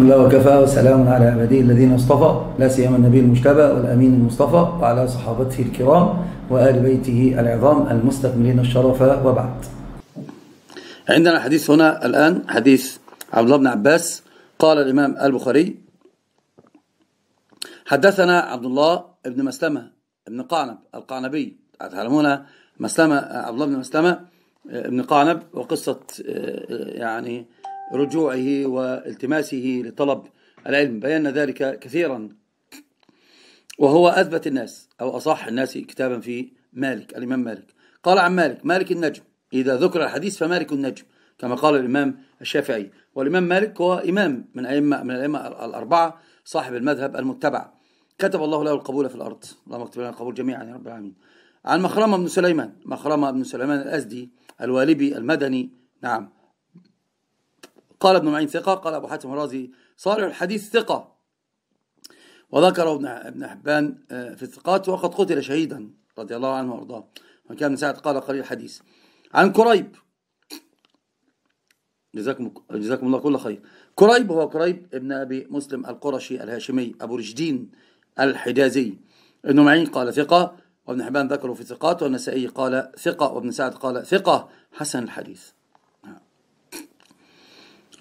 الحمد لله وكفى وسلام على عباده الذين اصطفى لا سيما النبي المجتبى والأمين المصطفى وعلى صحابته الكرام وآل بيته العظام المستكملين الشرف وبعد. عندنا حديث هنا الآن حديث عبد الله بن عباس قال الإمام البخاري حدثنا عبد الله بن مسلمة بن قعنب القعنبي تعلمون مسلمة عبد الله بن مسلمة بن قعنب وقصة يعني رجوعه والتماسه لطلب العلم. بينا ذلك كثيرا. وهو أثبت الناس أو أصح الناس كتابا في مالك الإمام مالك. قال عن مالك مالك النجم. إذا ذكر الحديث فمالك النجم كما قال الإمام الشافعي. والإمام مالك هو إمام من أئمة من الأئمة الأربعة صاحب المذهب المتبع. كتب الله له القبول في الأرض. اللهم اكتب لنا القبول جميعا يا رب العالمين. عن مخرمة بن سليمان مخرمة بن سليمان الأزدي الوالبي المدني. نعم. قال ابن معين ثقة قال أبو حاتم الرازي صالح الحديث ثقة. وذكره ابن حبان آه، في الثقات وقد قتل شهيدا رضي الله عنه وأرضاه. وكان ساعة قال قليل الحديث. عن كريب. جزاكم جزاكم الله كل خير. كريب هو كريب ابن أبي مسلم القرشي الهاشمي أبو رشدين الحجازي. ابن معين قال ثقة وابن حبان ذكره في الثقات والنسائي قال ثقة وابن سعد قال ثقة. حسن الحديث.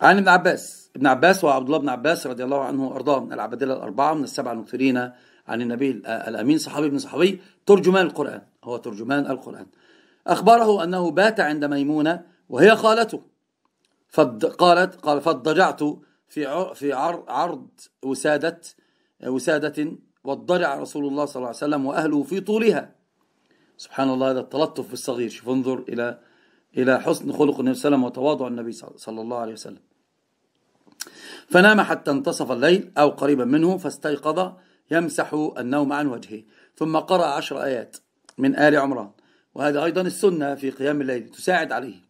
عن ابن عباس. ابن عباس وعبد الله بن عباس رضي الله عنه وأرضاه من العبادلة الأربعة من السبعه المكثرين عن النبي الأمين صحابي ابن صحابي. ترجمان القرآن هو ترجمان القرآن. أخبره أنه بات عند ميمونة وهي خالته. قالت قال فاضطجعت في في عرض وسادة وسادة واضطجع رسول الله صلى الله عليه وسلم وأهله في طولها. سبحان الله هذا التلطف بالصغير شوف انظر إلى إلى حسن خلق النبي صلى الله عليه وسلم وتواضع النبي صلى الله عليه وسلم. فنام حتى انتصف الليل أو قريبا منه فاستيقظ يمسح النوم عن وجهه. ثم قرأ عشر آيات من آل عمران. وهذا أيضا السنة في قيام الليل تساعد عليه.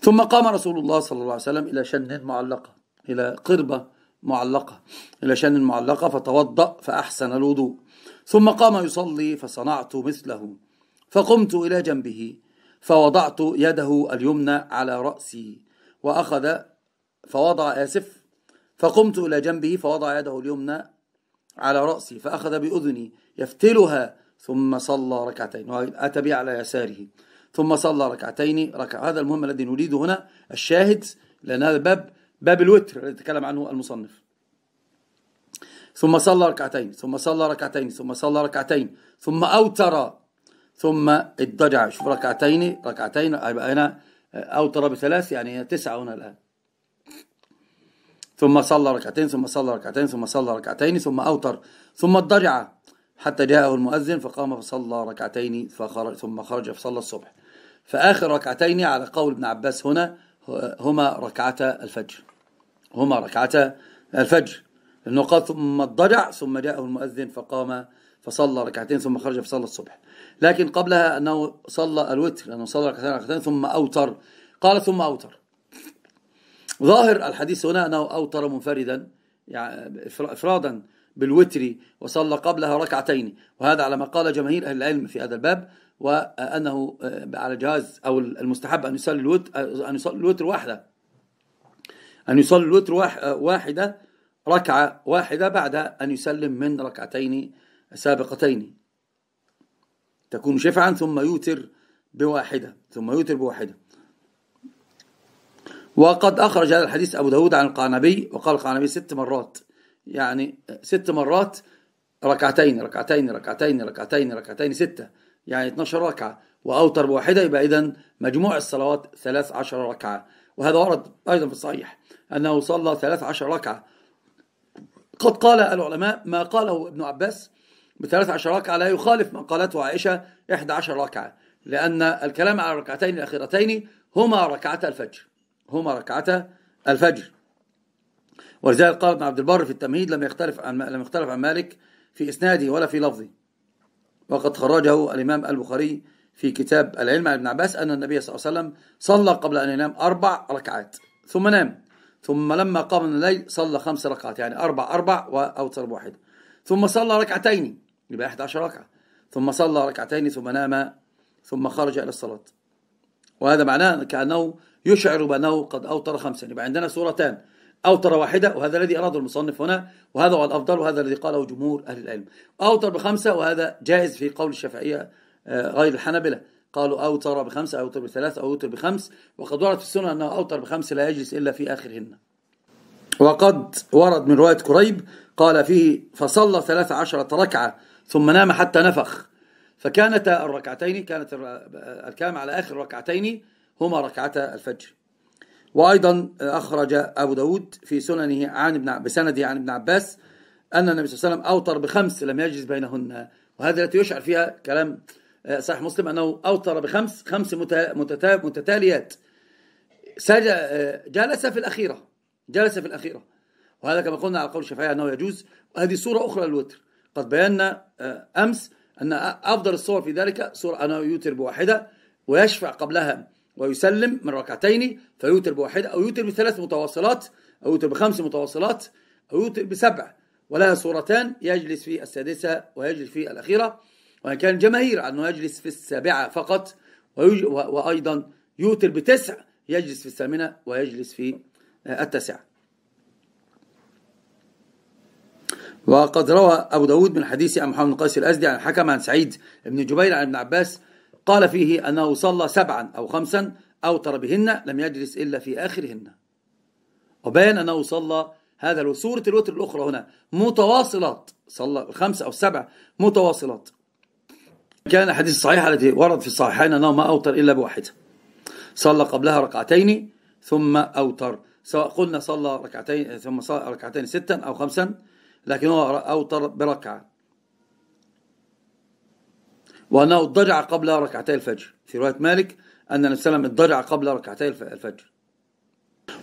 ثم قام رسول الله صلى الله عليه وسلم إلى شن معلقة إلى قربة معلقة إلى شن معلقة فتوضأ فأحسن الوضوء. ثم قام يصلي فصنعت مثله فقمت إلى جنبه. فوضعت يده اليمنى على رأسي وأخذ فوضع آسف فقمت إلى جنبه فوضع يده اليمنى على رأسي فأخذ بأذني يفتلها ثم صلى ركعتين وأتى بي على يساره. ثم صلى ركعتين ركع هذا المهم الذي نريده هنا الشاهد لأن هذا باب باب الوتر الذي تكلم عنه المصنف. ثم صلى ركعتين ثم صلى ركعتين ثم صلى ركعتين ثم أوتر ثم اضطجع شوف ركعتين ركعتين يبقى هنا أوتر بثلاث يعني تسعة هنا الآن. ثم صلى ركعتين ثم صلى ركعتين ثم صلى ركعتين ثم أوتر ثم اضطجع. حتى جاءه المؤذن فقام فصلى ركعتين فخرج ثم خرج فصلى الصبح. فآخر ركعتين على قول ابن عباس هنا هما ركعتا الفجر. هما ركعتا الفجر. لأنه قال ثم اضطجع ثم جاءه المؤذن فقام فصلى ركعتين ثم خرج فصلى الصبح. لكن قبلها أنه صلى الوتر لأنه صلى ركعتين ثم أوتر. قال ثم أوتر. ظاهر الحديث هنا أنه أوتر منفردا يعني إفرادا بالوتر وصلى قبلها ركعتين. وهذا على ما قال جماهير أهل العلم في هذا الباب وأنه على جهاز أو المستحب أن يصلي الوتر أن يصلي الوتر واحدة أن يصلي الوتر واحدة ركعة واحدة بعد أن يسلم من ركعتين سابقتين. تكون شفعا ثم يوتر بواحدة ثم يوتر بواحدة. وقد أخرج هذا الحديث أبو داود عن القعنبي وقال القعنبي ست مرات. يعني ست مرات ركعتين ركعتين ركعتين ركعتين ركعتين ستة. يعني 12 ركعة. وأوتر بواحدة يبقى إذا مجموع الصلوات 13 ركعة. وهذا ورد أيضا في الصحيح أنه صلى 13 ركعة. قد قال العلماء ما قاله ابن عباس ب 13 ركعة لا يخالف ما قالته عائشة 11 ركعة لأن الكلام على الركعتين الأخيرتين هما ركعتا الفجر هما ركعتا الفجر. ولذلك قال ابن عبد البر في التمهيد لم يختلف عن لم يختلف عن مالك في إسناده ولا في لفظه. وقد خرجه الإمام البخاري في كتاب العلم عن ابن عباس أن النبي صلى الله عليه وسلم صلى قبل أن ينام أربع ركعات ثم نام ثم لما قام من الليل صلى خمس ركعات يعني أربع أربع واوتر بواحد ثم صلى ركعتين. يبقى 11 ركعة. ثم صلى ركعتين ثم نام ثم خرج إلى الصلاة. وهذا معناه كأنه يشعر بأنه قد أوتر خمسا. يبقى عندنا سورتان. أوتر واحدة وهذا الذي أراده المصنف هنا وهذا هو الأفضل وهذا الذي قاله جمهور أهل العلم. أوتر بخمسة وهذا جائز في قول الشافعية آه، غير الحنبلة قالوا أوتر بخمسة أو أوتر بثلاث أو أوتر بخمس. وقد ورد في السنة أنه أوتر بخمس لا يجلس إلا في آخرهن. وقد ورد من رواية كريب قال فيه فصلى ثلاث عشرة ركعة. ثم نام حتى نفخ. فكانت الركعتين كانت الكلام على آخر ركعتين هما ركعتا الفجر. وأيضا أخرج أبو داود في سننه عن ابن بسنده عن ابن عباس أن النبي صلى الله عليه وسلم أوتر بخمس لم يجلس بينهن. وهذا التي يشعر فيها كلام صحيح مسلم أنه أوتر بخمس خمس متتاليات. جلس في الأخيرة جلس في الأخيرة. وهذا كما قلنا على قول الشافعية أنه يجوز. وهذه صورة أخرى للوتر. قد بينا آه، أمس أن أفضل الصور في ذلك صورة أنه يوتر بواحدة ويشفع قبلها ويسلم من ركعتين فيوتر بواحدة أو يوتر بثلاث متواصلات أو يوتر بخمس متواصلات أو يوتر بسبع ولها صورتان يجلس في السادسة ويجلس في الأخيرة وإن كان جماهير أنه يجلس في السابعة فقط وأيضا يوتر بتسع يجلس في الثامنة ويجلس في التاسعة. وقد روى أبو داود من حديث عن محمد قيس الأزدي عن الحكم عن سعيد بن جبير عن ابن عباس قال فيه أنه صلى سبعا أو خمسا أوتر بهن لم يجلس إلا في آخرهن. وبين أنه صلى هذا سورة الوتر الأخرى هنا متواصلات. صلى الخمس أو السبع متواصلات. كان حديث صحيح الذي ورد في الصحيحين أنه ما أوتر إلا بواحدة صلى قبلها ركعتين ثم أوتر سواء قلنا صلى ركعتين ثم صلى ركعتين ستا أو خمسا لكن هو أوتر بركعة. وأنه اضطجع قبل ركعتي الفجر. في رواية مالك أن النبي صلى الله عليه وسلم اضطجع قبل ركعتي الفجر.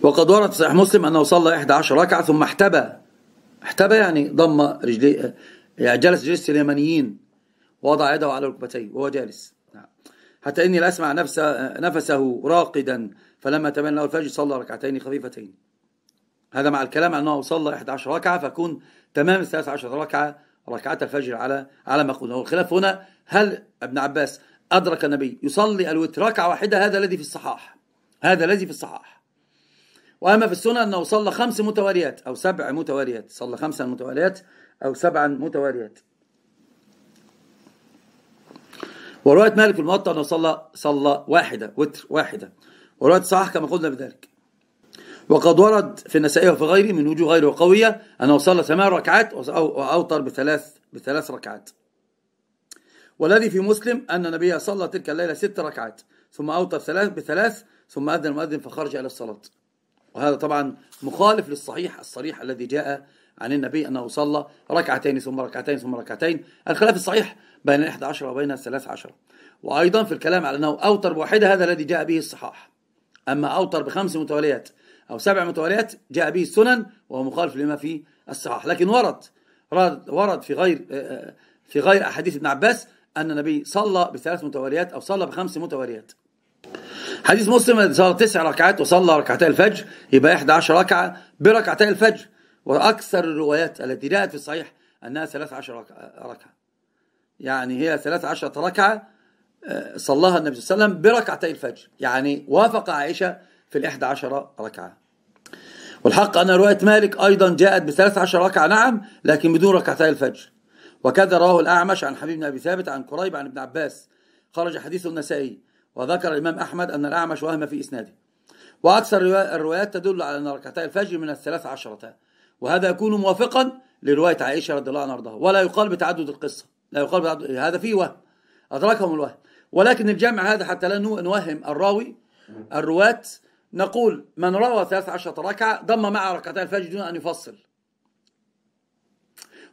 وقد ورد صحيح مسلم أنه صلى 11 ركعة ثم احتبى. احتبى يعني ضم رجليه يعني جلس جلس اليمنيين ووضع يده على ركبتيه وهو جالس. نعم. حتى إني لأسمع نفسه, نفسه راقدا فلما تبين له الفجر صلى ركعتين خفيفتين. هذا مع الكلام أنه صلى 11 ركعة فكون تمام 13 ركعة ركعات الفجر على على ما قلنا. والخلاف هنا هل ابن عباس أدرك النبي يصلي الوتر ركعة واحدة؟ هذا الذي في الصحاح. هذا الذي في الصحاح. وأما في السنة أنه صلى خمس متواليات أو سبع متواليات صلى خمسا متواليات أو سبعا متواليات ورواية مالك الموطأ أنه صلى صلى واحدة وتر واحدة. ورواية صحاح كما قلنا بذلك. وقد ورد في النسائي وفي غيره من وجوه غير قوية أنه صلى ثمان ركعات وأوتر بثلاث بثلاث ركعات. والذي في مسلم أن النبي صلى تلك الليلة ست ركعات ثم أوتر ثلاث بثلاث ثم أذن المؤذن فخرج إلى الصلاة. وهذا طبعا مخالف للصحيح الصريح الذي جاء عن النبي أنه صلى ركعتين ثم ركعتين ثم ركعتين. الخلاف الصحيح بين الإحدى عشر وبين الثلاث عشر. وأيضا في الكلام على أنه أوتر بواحدة هذا الذي جاء به الصحاح. أما أوتر بخمس متواليات أو سبع متواليات جاء به السنن وهو مخالف لما في الصحاح. لكن ورد ورد في غير في غير أحاديث ابن عباس أن النبي صلى بثلاث متواليات أو صلى بخمس متواليات حديث مسلم صلى تسع ركعات وصلى ركعتي الفجر يبقى 11 ركعة بركعتي الفجر. وأكثر الروايات التي جاءت في الصحيح أنها 13 ركعة يعني هي 13 ركعة آه، صلاها النبي صلى الله عليه وسلم بركعتي الفجر. يعني وافق عائشة في الإحدى عشر ركعة. والحق أن رواية مالك أيضا جاءت بثلاث عشر ركعة نعم لكن بدون ركعتي الفجر. وكذا رواه الأعمش عن حبيب بن أبي ثابت عن قريب عن ابن عباس. خرج حديث النسائي وذكر الإمام أحمد أن الأعمش وهم في إسناده. وأكثر الروايات تدل على أن ركعتي الفجر من الثلاث عشرة. وهذا يكون موافقا لرواية عائشة رضي الله عنها وأرضاها. ولا يقال بتعدد القصة. لا يقال بتعدد هذا فيه وهم. أدركهم الوهم. ولكن الجمع هذا حتى لا نوهم الراوي الرواة نقول من روى 13 ركعة ضم مع ركعتي الفجر دون أن يفصل.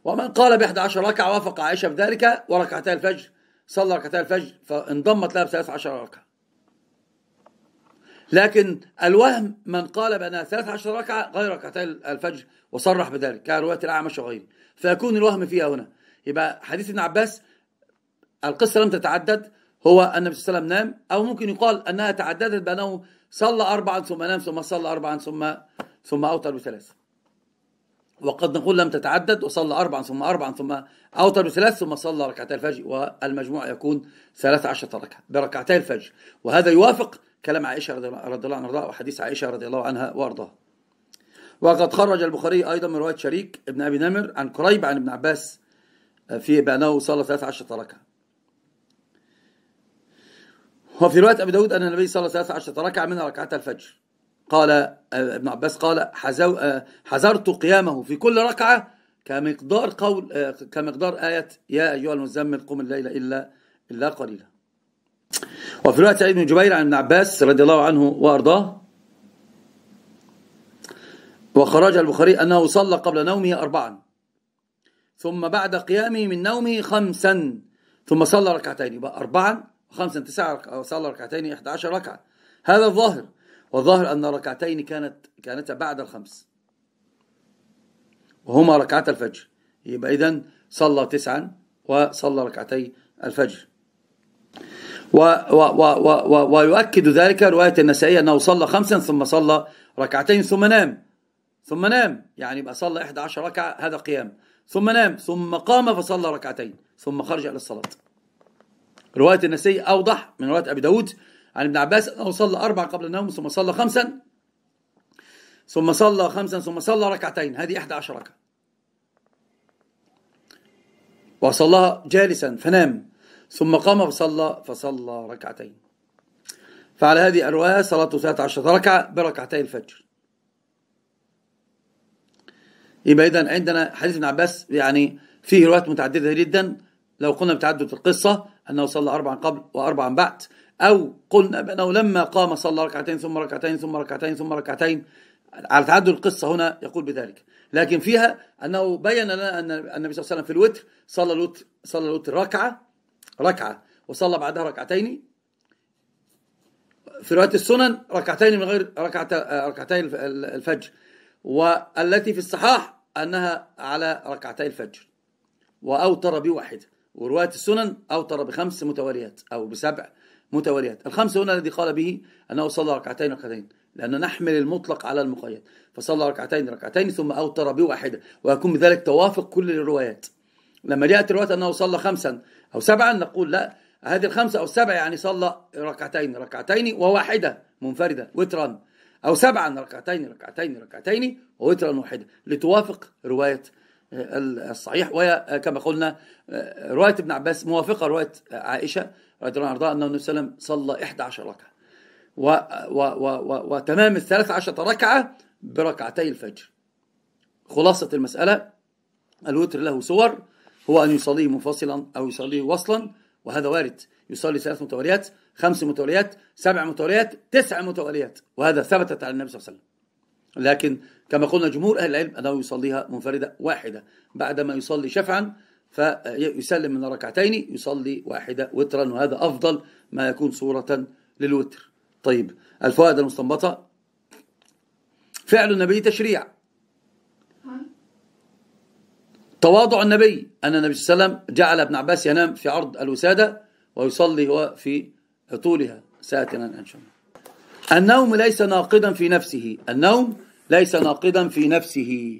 ومن قال ب 11 ركعة وافق عائشة بذلك وركعتي الفجر صلى ركعتي الفجر فانضمت لها ب 13 ركعة. لكن الوهم من قال بأنها 13 ركعة غير ركعتي الفجر وصرح بذلك. كرواية الأعمش وغيره. فيكون الوهم فيها هنا. يبقى حديث ابن عباس القصة لم تتعدد هو النبي صلى الله عليه وسلم نام أو ممكن يقال أنها تعددت بأنه صلى أربعا ثم نام ثم صلى أربعا ثم ثم أوتر بثلاث. وقد نقول لم تتعدد وصلى أربعا ثم أربعا ثم أوتر بثلاث ثم صلى ركعتي الفجر والمجموع يكون ثلاث عشرة ركعة بركعتي الفجر. وهذا يوافق كلام عائشة رضي الله عنها وحديث عائشة رضي الله عنها وأرضاها. وقد خرج البخاري أيضا من رواية شريك ابن أبي نمر عن قريب عن ابن عباس في بأنه صلى 13 ركعة. وفي رواية أبي داود أن النبي صلى 13 ركعة من ركعات الفجر. قال ابن عباس قال حذرت قيامه في كل ركعة كمقدار قول كمقدار آية يا أيها المزمل قم الليل إلا إلا قليلا. وفي رواية سعيد بن جبير عن ابن عباس رضي الله عنه وأرضاه وخرج البخاري أنه صلى قبل نومه أربعا ثم بعد قيامه من نومه خمسا ثم صلى ركعتين يبقى أربعا وخمسا تسعة صلى ركعتين 11 ركعة. هذا الظاهر. والظاهر أن ركعتين كانت كانتا بعد الخمس. وهما ركعات الفجر. يبقى إذن صلى تسعا وصلى ركعتي الفجر. و و و و ويؤكد ذلك رواية النسائية أنه صلى خمسا ثم صلى ركعتين ثم نام. ثم نام. يعني يبقى صلى 11 ركعة هذا قيام ثم نام. ثم قام فصلى ركعتين. ثم خرج إلى الصلاة. رواية النسائي أوضح من رواية أبي داود عن ابن عباس أنه صلى أربع قبل النوم ثم صلى خمسا ثم صلى خمسا ثم صلى ركعتين. هذه 11 ركعة. وصلاها جالسا فنام ثم قام فصلى فصلى ركعتين. فعلى هذه الرواية صلاة 13 ركعة بركعتي الفجر. يبقى إذن عندنا حديث ابن عباس يعني فيه روايات متعددة جدا. لو قلنا بتعدد القصة أنه صلى أربعا قبل وأربعا بعد. أو قلنا بأنه لما قام صلى ركعتين ثم ركعتين ثم ركعتين ثم ركعتين. على تعدد القصة هنا يقول بذلك. لكن فيها أنه بين لنا أن النبي صلى الله عليه وسلم في الوتر صلى الوتر صلى الوتر ركعة ركعة وصلى بعدها ركعتين. في رواية السنن ركعتين من غير ركعتين الفجر. والتي في الصحاح أنها على ركعتي الفجر. وأوتر بواحد. ورواية السنن أوتر بخمس متواليات أو بسبع متواليات. الخمس هنا الذي قال به أنه صلى ركعتين ركعتين لأن نحمل المطلق على المقيد. فصلى ركعتين ركعتين ثم أوتر بواحدة ويكون بذلك توافق كل الروايات. لما جاءت الرواية أنه صلى خمسا أو سبعا نقول لا هذه الخمسة أو السبع يعني صلى ركعتين ركعتين وواحدة منفردة وترا. أو سبعا ركعتين ركعتين ركعتين ووترا واحدة لتوافق رواية الصحيح. وهي كما قلنا رواية ابن عباس موافقة رواية عائشة رضي الله عنها أن النبي صلى الله عليه وسلم صلى 11 ركعة. و و و وتمام الثلاث عشرة ركعة بركعتي الفجر. خلاصة المسألة الوتر له صور هو أن يصليه منفصلا أو يصليه وصلا وهذا وارد. يصلي ثلاث متواليات خمس متواليات سبع متواليات تسع متواليات وهذا ثبتت على النبي صلى الله عليه وسلم. لكن كما قلنا جمهور أهل العلم أنه يصليها منفردة واحدة. بعدما يصلي شفعا فيسلم من ركعتين يصلي واحدة وترا وهذا أفضل ما يكون صورة للوتر. طيب الفوائد المستنبطة. فعل النبي تشريع. تواضع النبي. أن النبي صلى الله عليه وسلم جعل ابن عباس ينام في عرض الوسادة ويصلي هو في طولها ساتنا إن شاء الله. النوم ليس ناقدا في نفسه. النوم ليس ناقدا في نفسه.